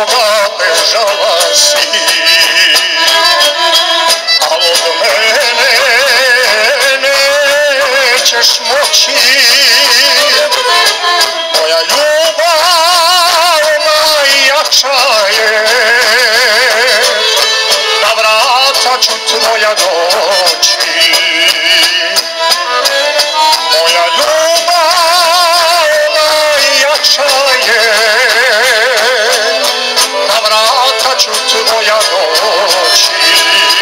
ova država si Al od mene nećeš moći. Moja ljubav najjača faccio tvoja noci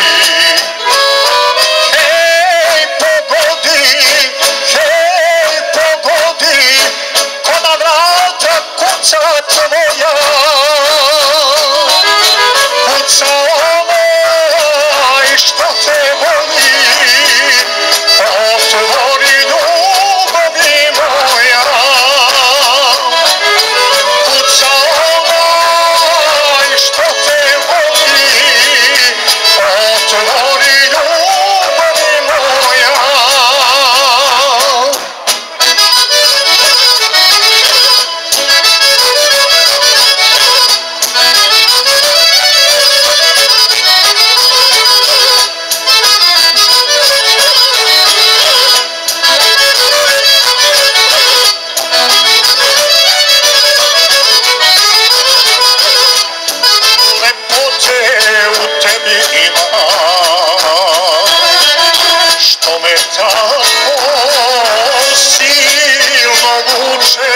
tebi ima Što me tako silno vuče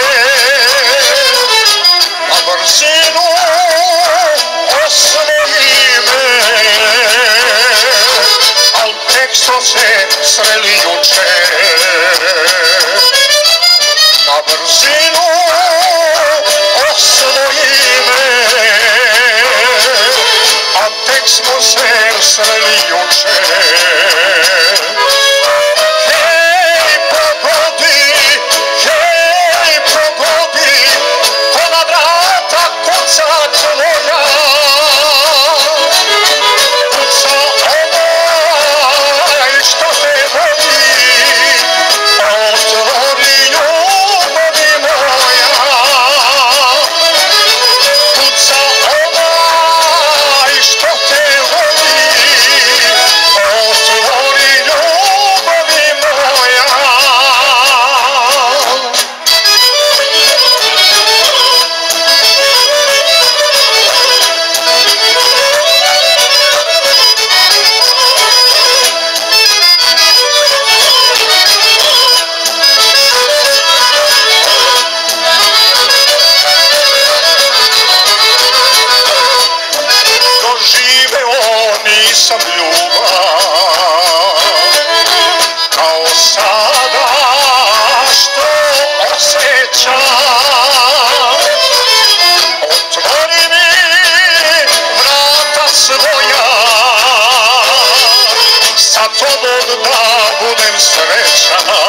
A brzinu osvoji me Al tek smo se sreli juče Na brzinu osvoji takes no sense sam ljubav Kao sada što osjećam. Otvori mi vrata svoja Sa tobom da budem srećan.